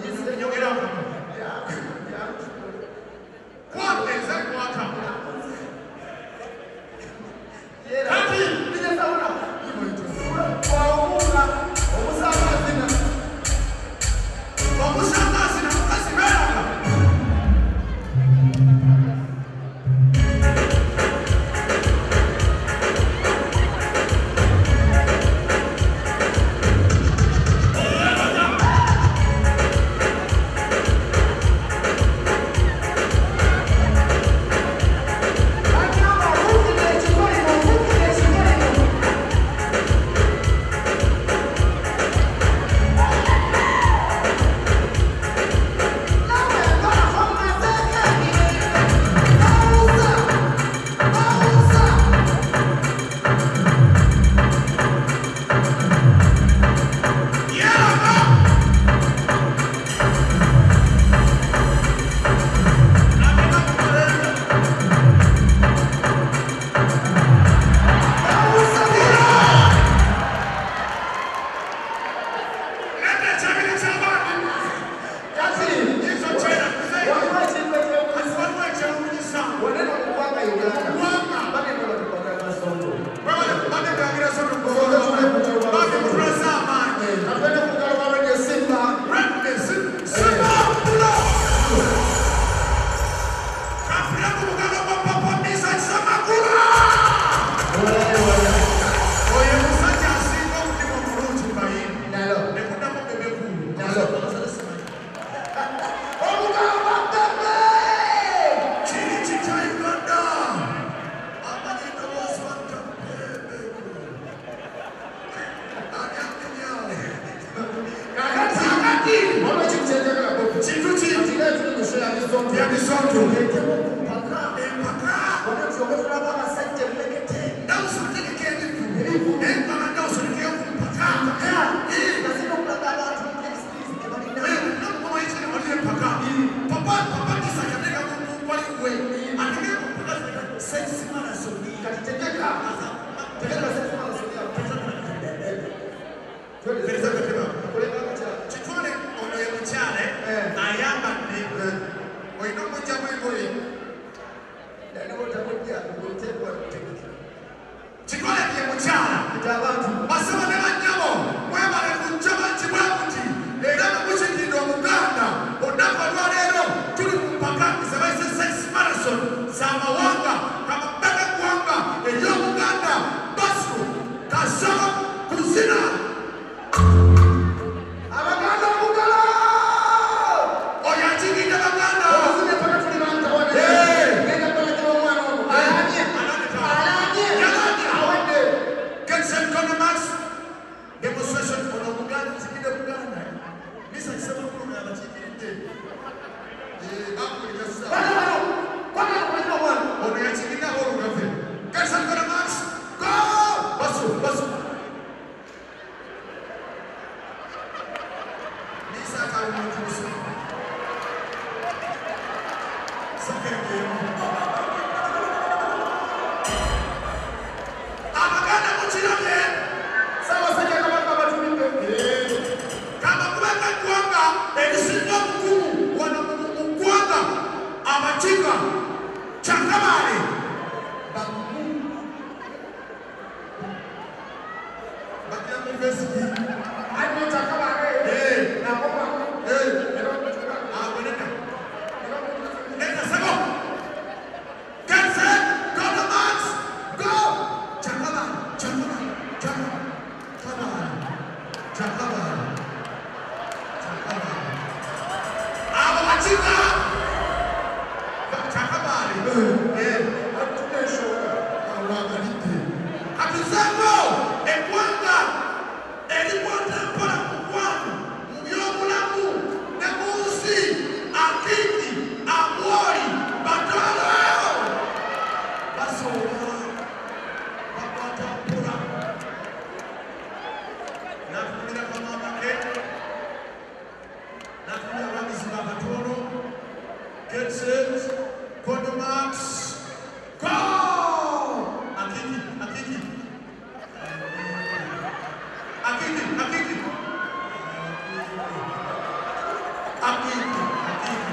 This kuita kuiburi ndani kuita kuita kuitengwa kutengisha chikole kye muchana. Kita abantu basema ne banyabo mwebale kunjaba kibwa kuti. Era mukuchikindo omuganda olunaku olwaleero tuli ku mpaka z'aba sss marathon z'amawanga university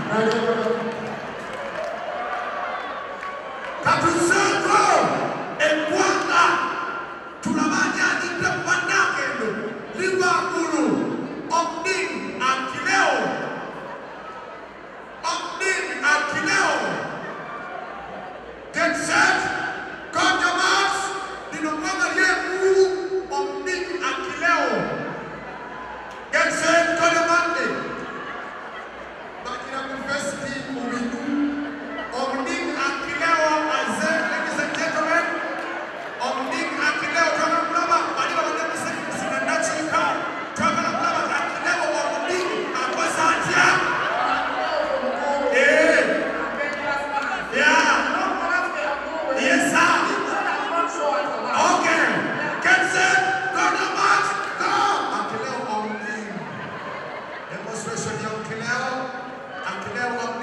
Merhaba. Professor Neil Cannell. I'm Cannell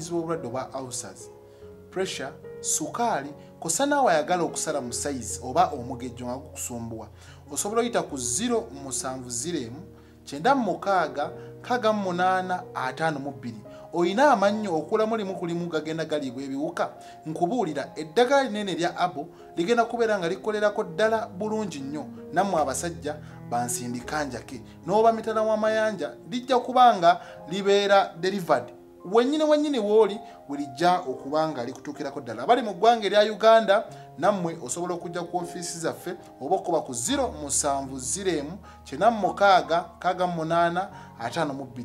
bumanyizibwa obulwadde obwa ulcers. Pressure sukaali kosa naawe ayagala okusala mu sayizi oba omugejjo nga gukusumbuwa osobola oyita ku 07 96 68 52 olina amannyo okulamu limu ku limu gagenda galiibwa ebiwuka nkubuulira eddagala linene lya abo ligenda kubeera nga likolerako ddala bulungi nnyo. Nammwe abasajja bansindika njake n'oba mitala w'amayanja lijja kuba nga libeera delivered wennyini wennyini wooli werijja okuba nga likutuukirako ddala. Abali mu ggwanga erya uganda nammwe osobola okujja ku ofiisi zaffe oba okuba ku 0 7 0 46 68 52